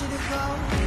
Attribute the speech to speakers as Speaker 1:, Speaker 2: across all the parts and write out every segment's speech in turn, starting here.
Speaker 1: you to go.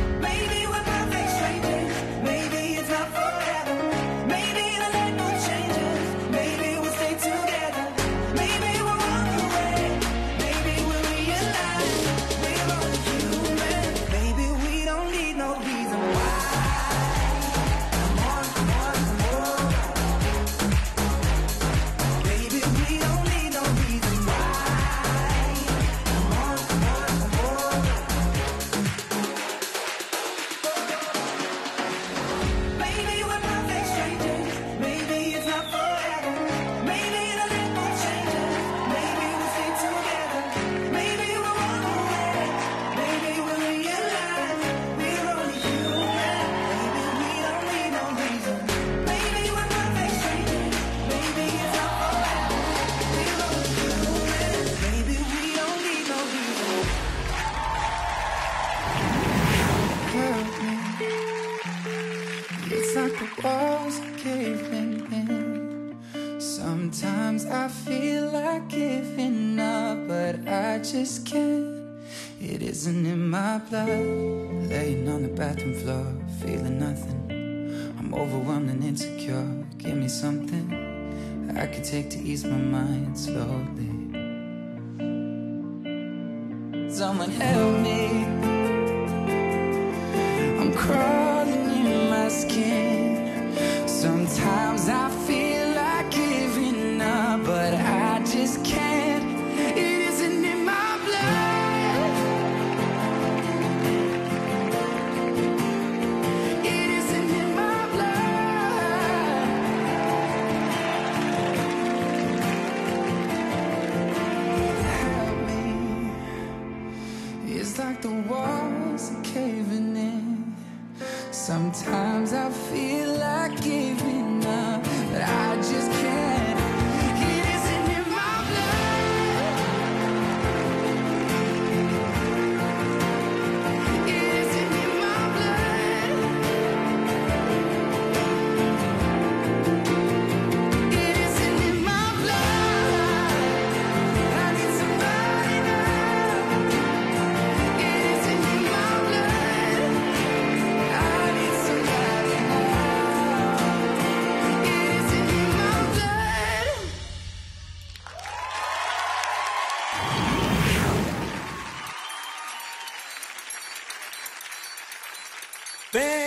Speaker 1: It's like the walls are caving in. Sometimes I feel like giving up, but I just can't. It isn't in my blood. Laying on the bathroom floor, feeling nothing. I'm overwhelmed and insecure. Give me something I can take to ease my mind slowly. Someone help me. I'm Sometimes I feel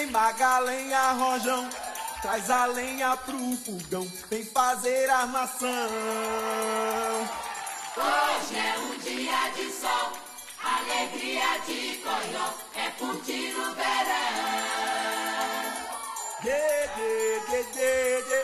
Speaker 2: Vem Magalenha Rojão, traz a lenha pro fogão, vem fazer armação.
Speaker 3: Hoje é um dia de sol, alegria de coió, é curtir o verão.
Speaker 2: Dê, dê, dê,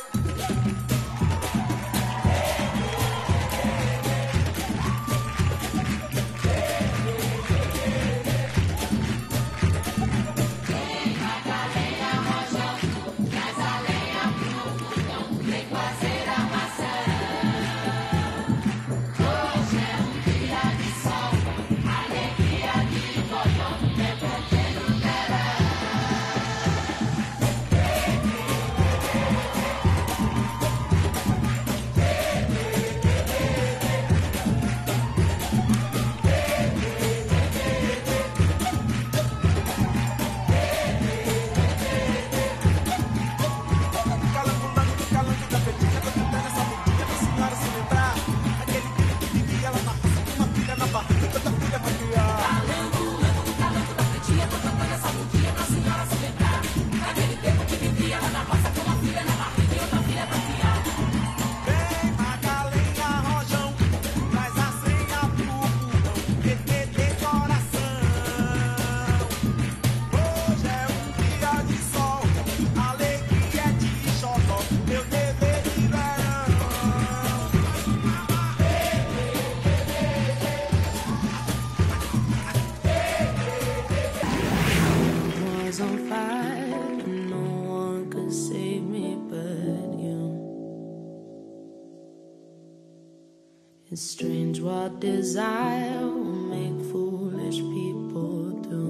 Speaker 4: It's strange what desire will make foolish people do.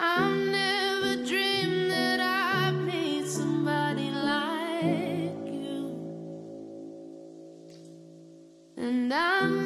Speaker 4: I never dreamed that I'd meet somebody like you. And I